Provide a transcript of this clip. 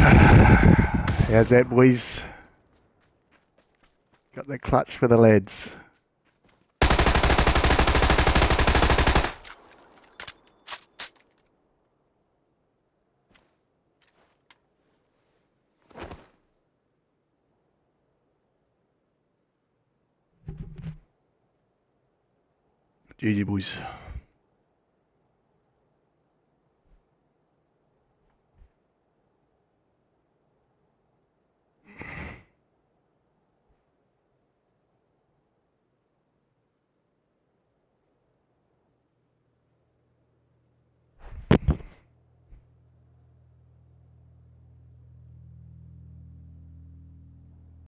How's that, boys? Got the clutch for the lads. GG, boys.